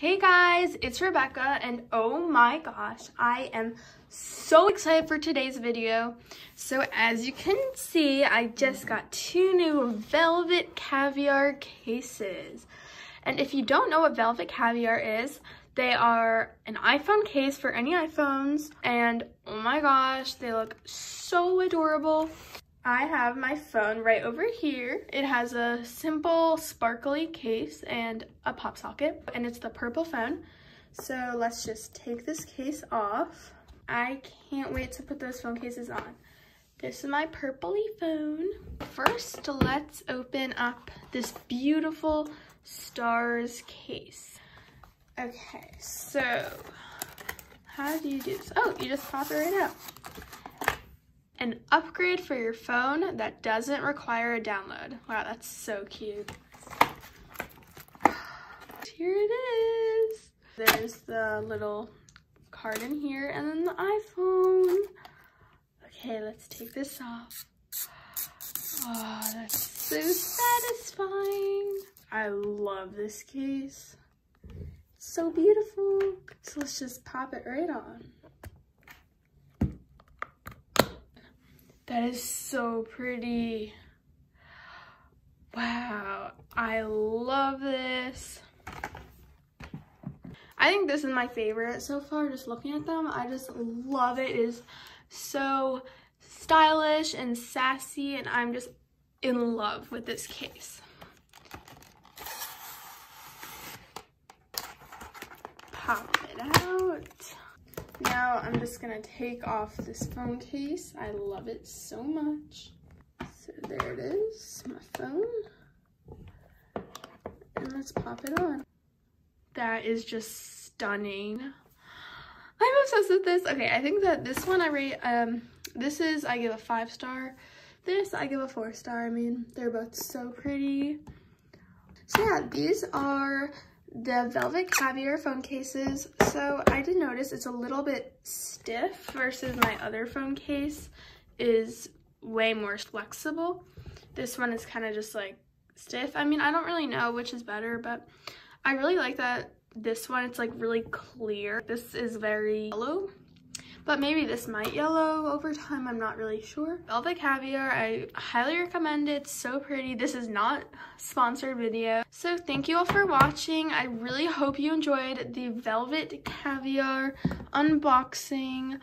Hey guys, it's Rebecca and oh my gosh, I am so excited for today's video. So as you can see, I just got two new Velvet Caviar cases. And if you don't know what Velvet Caviar is, they are an iPhone case for any iPhones and oh my gosh, they look so adorable. I have my phone right over here. It has a simple sparkly case and a pop socket and it's the purple phone. So let's just take this case off. I can't wait to put those phone cases on. This is my purpley phone. First, let's open up this beautiful stars case. Okay, so how do you do this? Oh, you just pop it right out an upgrade for your phone that doesn't require a download. Wow, that's so cute. Here it is. There's the little card in here and then the iPhone. Okay, let's take this off. Oh, that's so satisfying. I love this case. so beautiful. So let's just pop it right on. That is so pretty. Wow, I love this. I think this is my favorite so far, just looking at them. I just love it. It is so stylish and sassy, and I'm just in love with this case. Pop it out. Now I'm just gonna take off this phone case. I love it so much. So there it is, my phone. And let's pop it on. That is just stunning. I'm obsessed with this. Okay, I think that this one I rate, um, this is, I give a five star. This, I give a four star. I mean, they're both so pretty. So yeah, these are the Velvet Caviar phone cases. So I did notice it's a little bit stiff versus my other phone case is way more flexible. This one is kind of just like stiff. I mean, I don't really know which is better, but I really like that this one, it's like really clear. This is very yellow but maybe this might yellow over time. I'm not really sure. Velvet Caviar, I highly recommend it. It's so pretty. This is not sponsored video. So thank you all for watching. I really hope you enjoyed the Velvet Caviar unboxing.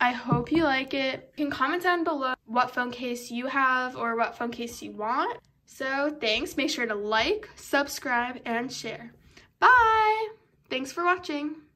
I hope you like it. You can comment down below what phone case you have or what phone case you want. So thanks. Make sure to like, subscribe, and share. Bye! Thanks for watching.